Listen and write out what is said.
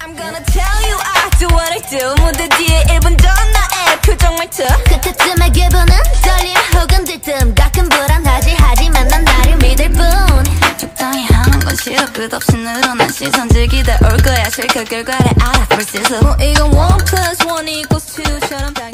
I'm gonna tell you I do what I do. 무대 뒤에 1분 전 나의 표정 말투 그때쯤에 기분은 떨림 혹은 들뜸. 가끔 불안하지. 하지만 난 나를 믿을 뿐. 적당히 하는 건 싫어. 끝없이 늘어난 시선. 즐기다 올 거야. 실컷 결과를 알아 벌써 뭐 이건 1 plus 1 equals 2처럼 당연한